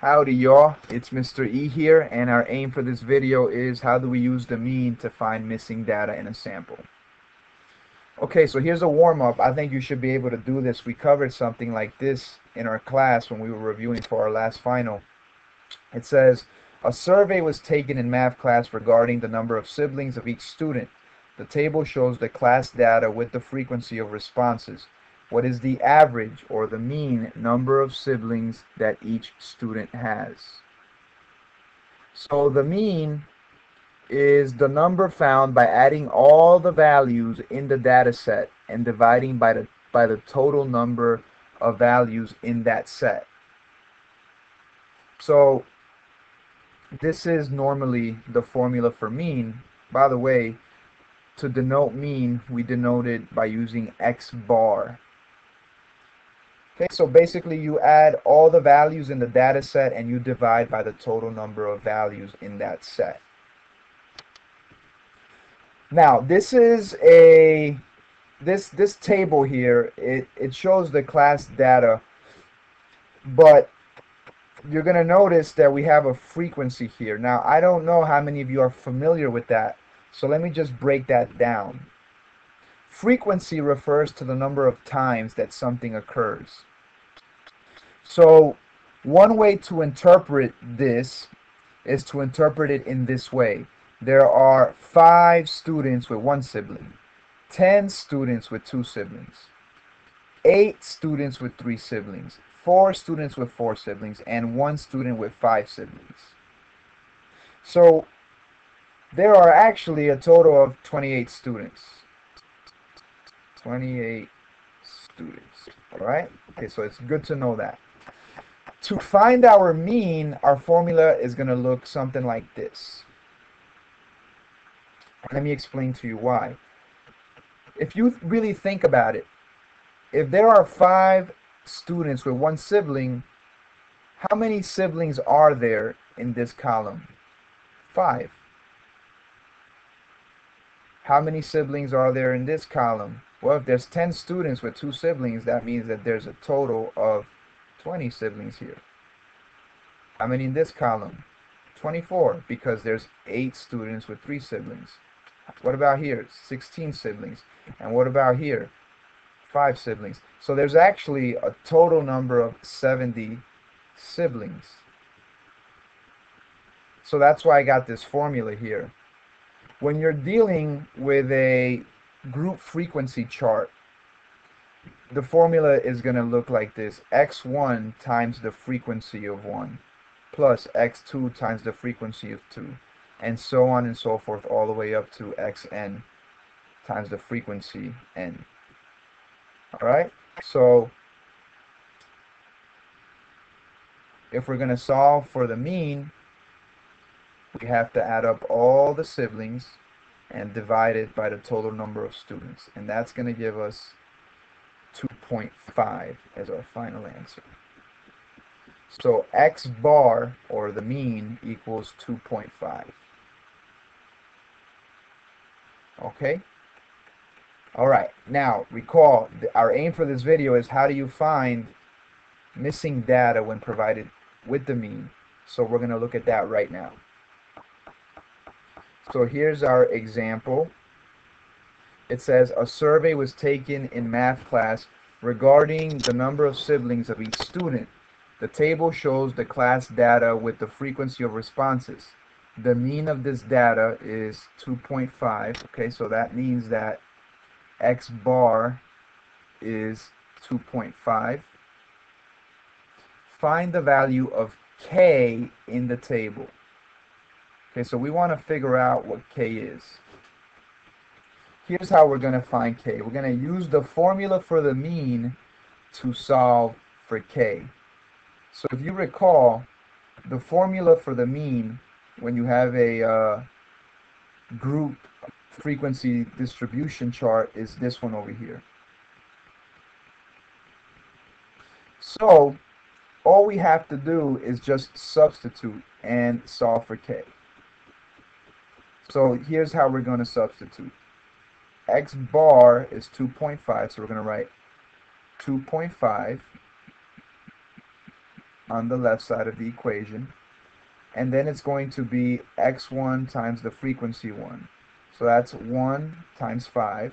Howdy y'all, it's Mr. E here and our aim for this video is how do we use the mean to find missing data in a sample. Okay, so here's a warm-up. I think you should be able to do this. We covered something like this in our class when we were reviewing for our last final. It says, a survey was taken in math class regarding the number of siblings of each student. The table shows the class data with the frequency of responses. What is the average or the mean number of siblings that each student has? So the mean is the number found by adding all the values in the data set and dividing by the by the total number of values in that set. So this is normally the formula for mean. By the way, to denote mean, we denote it by using x bar. Okay, so basically you add all the values in the data set and you divide by the total number of values in that set. Now, this is a this this table here, it, it shows the class data, but you're going to notice that we have a frequency here. Now, I don't know how many of you are familiar with that, so let me just break that down. Frequency refers to the number of times that something occurs. So one way to interpret this is to interpret it in this way. There are five students with one sibling, 10 students with two siblings, eight students with three siblings, four students with four siblings, and one student with five siblings. So there are actually a total of 28 students. 28 students, all right? Okay, so it's good to know that to find our mean, our formula is going to look something like this. Let me explain to you why. If you really think about it, if there are five students with one sibling, how many siblings are there in this column? Five. How many siblings are there in this column? Well, if there's 10 students with two siblings, that means that there's a total of 20 siblings here. How many in this column? 24, because there's 8 students with 3 siblings. What about here? 16 siblings. And what about here? 5 siblings. So there's actually a total number of 70 siblings. So that's why I got this formula here. When you're dealing with a group frequency chart, the formula is going to look like this. x1 times the frequency of 1 plus x2 times the frequency of 2 and so on and so forth all the way up to xn times the frequency n. Alright, so if we're going to solve for the mean, we have to add up all the siblings and divide it by the total number of students. And that's going to give us 2.5 as our final answer. So x bar, or the mean, equals 2.5. Okay? Alright, now recall, our aim for this video is how do you find missing data when provided with the mean. So we're going to look at that right now. So here's our example it says a survey was taken in math class regarding the number of siblings of each student. The table shows the class data with the frequency of responses. The mean of this data is 2.5. Okay, so that means that x bar is 2.5. Find the value of k in the table. Okay, so we want to figure out what k is here's how we're going to find k. We're going to use the formula for the mean to solve for k. So if you recall, the formula for the mean when you have a uh, group frequency distribution chart is this one over here. So all we have to do is just substitute and solve for k. So here's how we're going to substitute x bar is 2.5, so we're going to write 2.5 on the left side of the equation. And then it's going to be x1 times the frequency 1. So that's 1 times 5.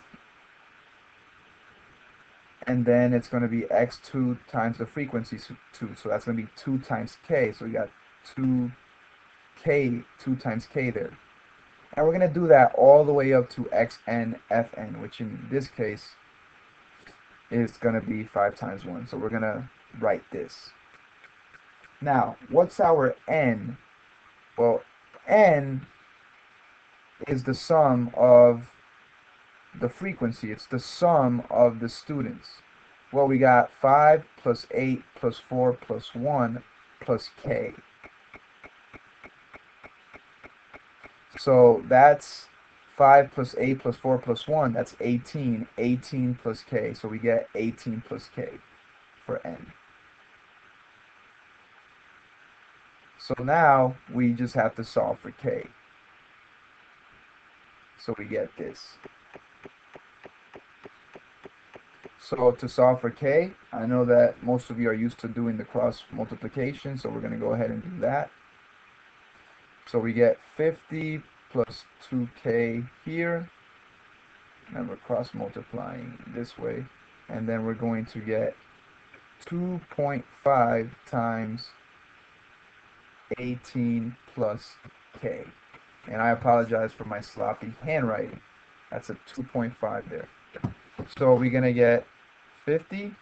And then it's going to be x2 times the frequency 2. So that's going to be 2 times k. So we got 2k, 2 times k there. And we're going to do that all the way up to xn fn, which in this case is going to be 5 times 1. So we're going to write this. Now, what's our n? Well, n is the sum of the frequency. It's the sum of the students. Well, we got 5 plus 8 plus 4 plus 1 plus k. So that's 5 plus 8 plus 4 plus 1. That's 18. 18 plus k. So we get 18 plus k for n. So now we just have to solve for k. So we get this. So to solve for k, I know that most of you are used to doing the cross multiplication, so we're going to go ahead and do that. So we get 50 plus 2k here, and we're cross multiplying this way, and then we're going to get 2.5 times 18 plus k. And I apologize for my sloppy handwriting. That's a 2.5 there. So we're going to get 50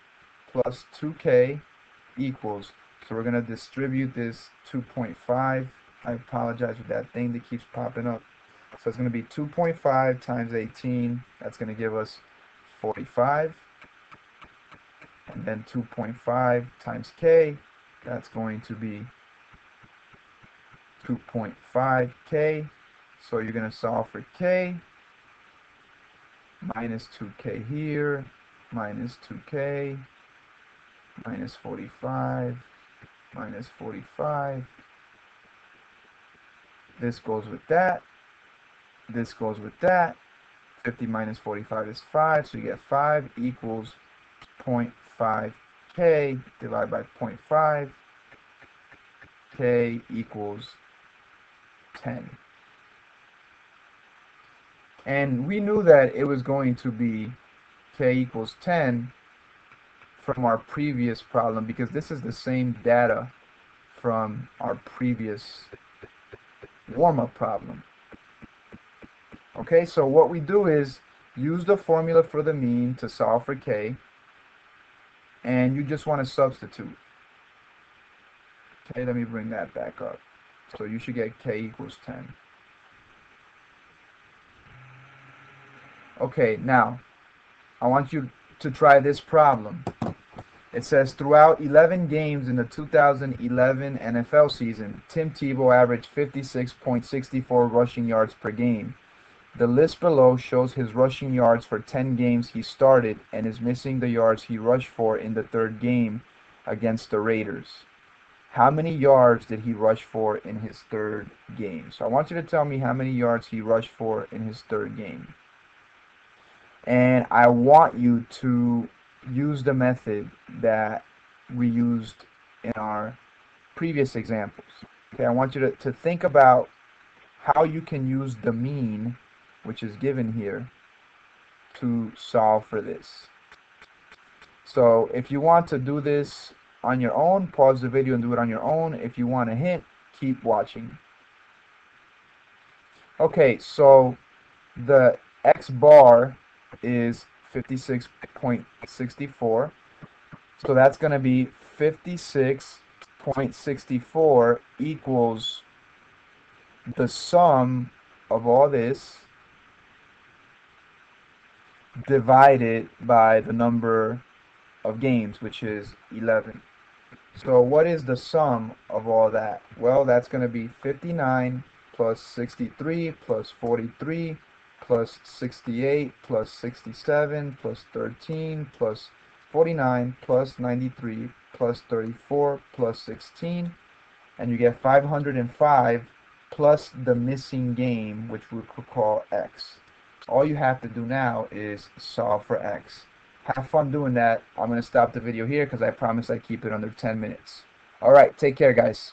plus 2k equals, so we're going to distribute this 2.5. I apologize for that thing that keeps popping up. So it's going to be 2.5 times 18. That's going to give us 45. And then 2.5 times k, that's going to be 2.5k. So you're going to solve for k. Minus 2k here. Minus 2k. Minus 45. Minus 45. This goes with that. This goes with that. 50 minus 45 is 5. So you get 5 equals 0.5k divided by 0.5. k equals 10. And we knew that it was going to be k equals 10 from our previous problem because this is the same data from our previous warm-up problem. Okay, so what we do is use the formula for the mean to solve for k and you just want to substitute. Okay, let me bring that back up. So you should get k equals 10. Okay, now I want you to try this problem. It says throughout 11 games in the 2011 NFL season, Tim Tebow averaged 56.64 rushing yards per game. The list below shows his rushing yards for 10 games he started and is missing the yards he rushed for in the third game against the Raiders how many yards did he rush for in his third game? So I want you to tell me how many yards he rushed for in his third game. And I want you to use the method that we used in our previous examples. Okay, I want you to, to think about how you can use the mean, which is given here, to solve for this. So if you want to do this on your own. Pause the video and do it on your own. If you want a hint, keep watching. Okay, so the X bar is 56.64. So that's going to be 56.64 equals the sum of all this divided by the number of games, which is 11. So what is the sum of all that? Well, that's going to be 59 plus 63 plus 43 plus 68 plus 67 plus 13 plus 49 plus 93 plus 34 plus 16 and you get 505 plus the missing game which we could call x. All you have to do now is solve for x have fun doing that. I'm going to stop the video here because I promise I keep it under 10 minutes. All right, take care, guys.